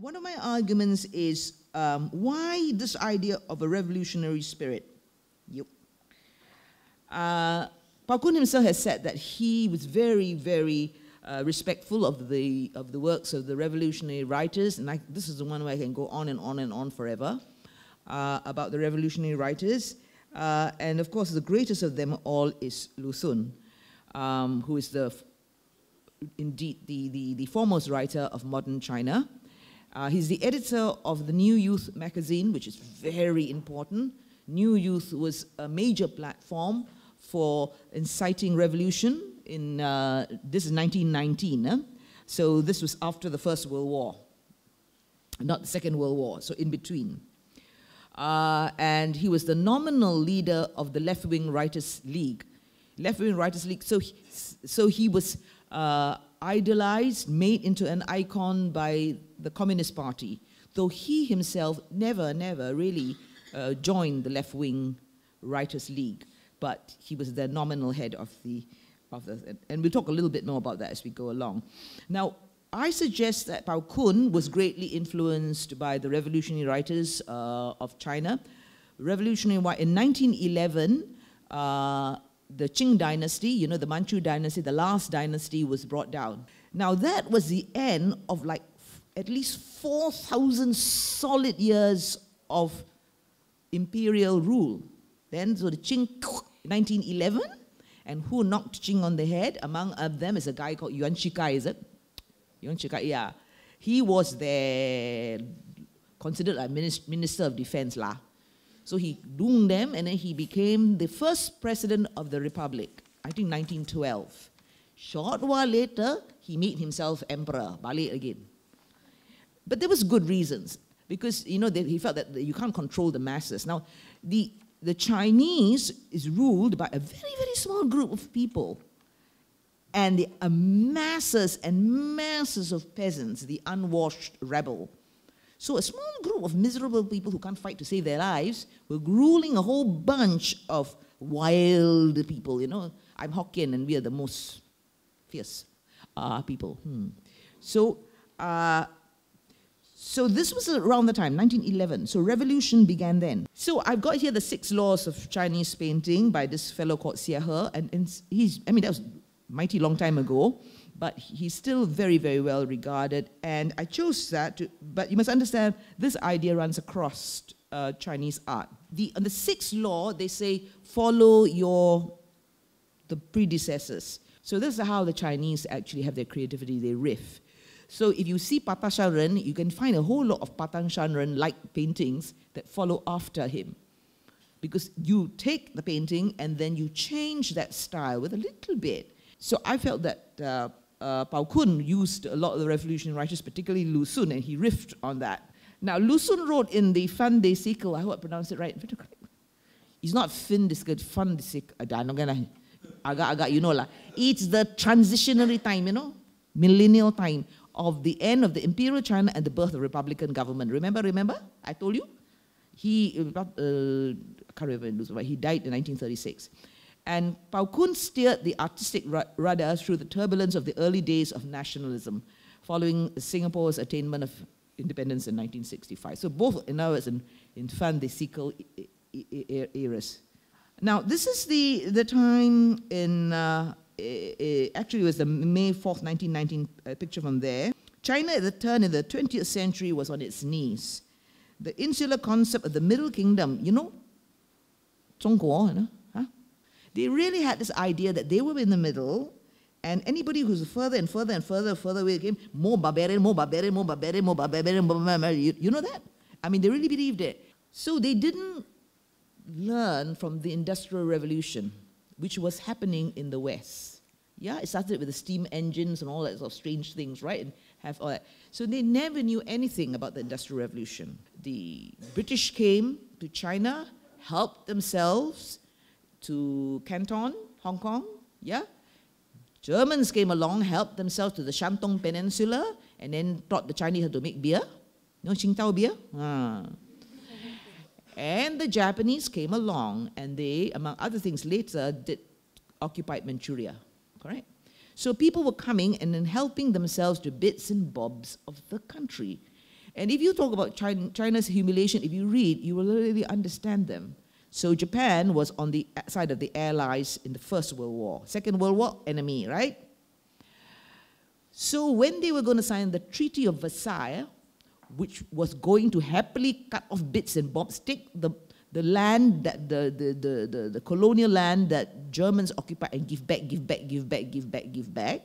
one of my arguments is um, why this idea of a revolutionary spirit? Yep. Uh, himself has said that he was very, very uh, respectful of the, of the works of the revolutionary writers, and I, this is the one where I can go on and on and on forever uh, about the revolutionary writers. Uh, and of course, the greatest of them all is Lu Xun, um, who is the, indeed the, the, the foremost writer of modern China. Uh, he's the editor of the New Youth magazine, which is very important. New Youth was a major platform for inciting revolution in, uh, this is 1919, eh? so this was after the First World War, not the Second World War, so in between. Uh, and he was the nominal leader of the Left Wing Writers League. Left Wing Writers League, so he, so he was uh, idolized, made into an icon by the Communist Party, though he himself never, never really uh, joined the Left Wing Writers League, but he was the nominal head of the, of the, and we'll talk a little bit more about that as we go along. Now, I suggest that Pao Kun was greatly influenced by the revolutionary writers uh, of China. Revolutionary, in 1911, uh, the Qing dynasty, you know, the Manchu dynasty, the last dynasty was brought down. Now that was the end of like at least 4,000 solid years of imperial rule. Then, so the Qing, 1911, and who knocked Qing on the head? Among them is a guy called Yuan Shikai, is it? Yuan Shikai, yeah. He was there, considered a minister of defense lah. So he doomed them and then he became the first president of the republic, I think 1912. Short while later, he made himself emperor, balik again. But there was good reasons because you know he felt that you can't control the masses. Now, the the Chinese is ruled by a very very small group of people, and the uh, masses and masses of peasants, the unwashed rebel. So a small group of miserable people who can't fight to save their lives were ruling a whole bunch of wild people. You know, I'm Hokkien, and we are the most fierce uh, people. Hmm. So. Uh, so this was around the time, 1911. So revolution began then. So I've got here the six laws of Chinese painting by this fellow called Xie He, and, and he's, I mean, that was mighty long time ago, but he's still very, very well regarded. And I chose that, to, but you must understand, this idea runs across uh, Chinese art. The, on the sixth law, they say, follow your, the predecessors. So this is how the Chinese actually have their creativity, they riff. So if you see Patang Shan you can find a whole lot of Patang Shan like paintings that follow after him. Because you take the painting and then you change that style with a little bit. So I felt that uh, uh, Pao Kun used a lot of the revolutionary writers, particularly Lu Xun, and he riffed on that. Now, Lu Xun wrote in the Fan de Siècle, I hope I pronounced it right. It's not Fin de Siècle, Fan de Siècle. Agak-agak, you know lah. It's the transitionary time, you know, millennial time of the end of the imperial China and the birth of the Republican government. Remember, remember? I told you? He, uh, I can't remember, he died in 1936. And Pao Kun steered the artistic rudder through the turbulence of the early days of nationalism, following Singapore's attainment of independence in 1965. So both, in other words, in, in Fan de Siècle eras. Now, this is the, the time in uh, actually it was the May 4th, 1919 uh, picture from there. China at the turn of the 20th century was on its knees. The insular concept of the Middle Kingdom, you know, 中国, you know, huh? they really had this idea that they were in the middle and anybody who's further and further and further, further away came, more barbarian, more barbarian, more barbarian, more barbarian, more barbarian. You, you know that? I mean, they really believed it. So they didn't learn from the Industrial Revolution, which was happening in the West. Yeah, it started with the steam engines and all that sort of strange things, right? And have all that. So they never knew anything about the Industrial Revolution. The British came to China, helped themselves to Canton, Hong Kong, yeah? Germans came along, helped themselves to the Shantung Peninsula, and then taught the Chinese how to make beer. You know Qingdao beer? Ah. And the Japanese came along, and they, among other things, later did occupied Manchuria correct? So people were coming and then helping themselves to bits and bobs of the country. And if you talk about China, China's humiliation, if you read, you will really understand them. So Japan was on the side of the Allies in the First World War. Second World War, enemy, right? So when they were going to sign the Treaty of Versailles, which was going to happily cut off bits and bobs, take the, the land, that the, the, the, the, the colonial land that Germans occupied and give back, give back, give back, give back, give back,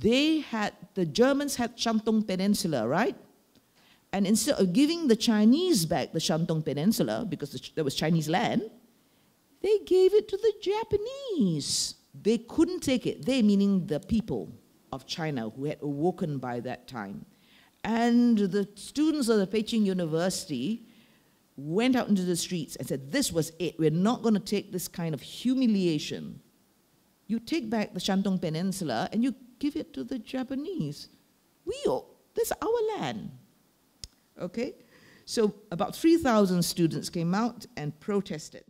they had, the Germans had Shantung Peninsula, right? And instead of giving the Chinese back the Shantung Peninsula, because there was Chinese land, they gave it to the Japanese. They couldn't take it. They, meaning the people of China who had awoken by that time. And the students of the Peking University went out into the streets and said, This was it. We're not going to take this kind of humiliation. You take back the Shantung Peninsula and you give it to the Japanese. We, this is our land. Okay? So about 3,000 students came out and protested.